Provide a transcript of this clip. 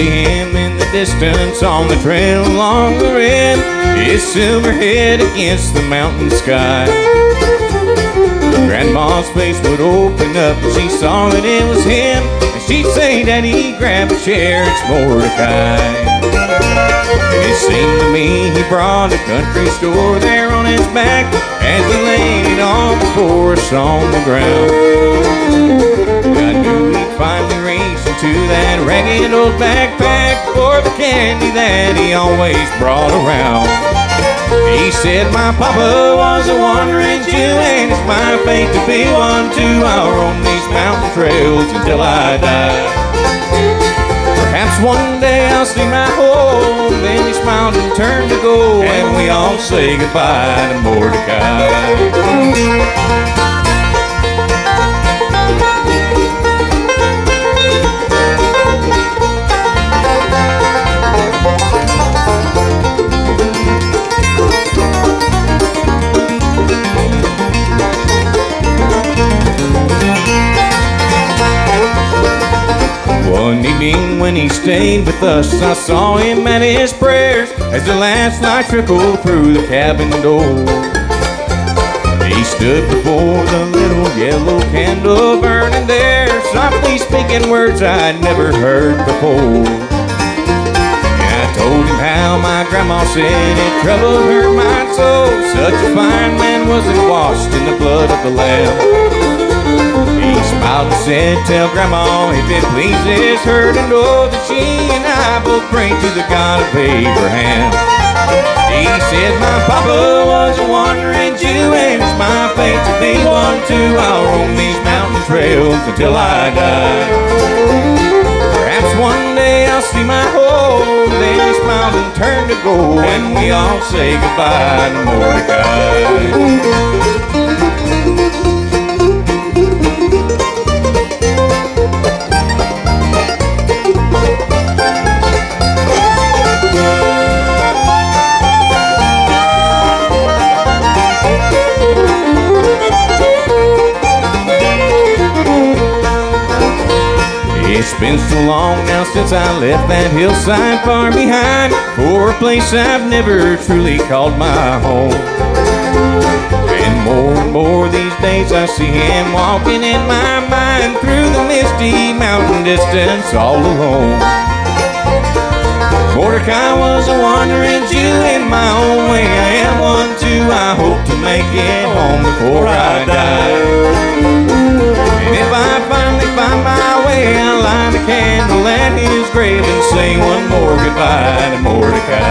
see him in the distance on the trail along the rim, his silver head against the mountain sky. Grandma's face would open up and she saw that it was him, and she'd say, Daddy, grab a chair, it's Mordecai. It seemed to me he brought a country store there on his back as he laid it all before us on the ground. That ragged old backpack for the candy that he always brought around. He said my papa was a wandering Jew and it's my fate to be one too. I'll roam these mountain trails until I die. Perhaps one day I'll see my home. Then he smiled and turned to go, and we all say goodbye to Mordecai. One evening when he stayed with us, I saw him at his prayers as the last light trickled through the cabin door. He stood before the little yellow candle burning there, softly speaking words I'd never heard before. I told him how my grandma said it troubled her mind so. Such a fine man wasn't washed in the blood of the lamb. And said, Tell Grandma if it pleases her to know that she and I both pray to the God of Abraham. He said, My papa was a wandering Jew, and it's my fate to be one too. I'll roam these mountain trails until I die. Perhaps one day I'll see my. Then he smiled and turned to go, and we all say goodbye to Mordecai. Been so long now since I left that hillside far behind for a place I've never truly called my home. And more and more these days I see him walking in my mind through the misty mountain distance all alone. Mordecai was a wandering Jew in my own way. I am one too. I hope to make it home before I die. candle at his grave and say one more goodbye to Mordecai.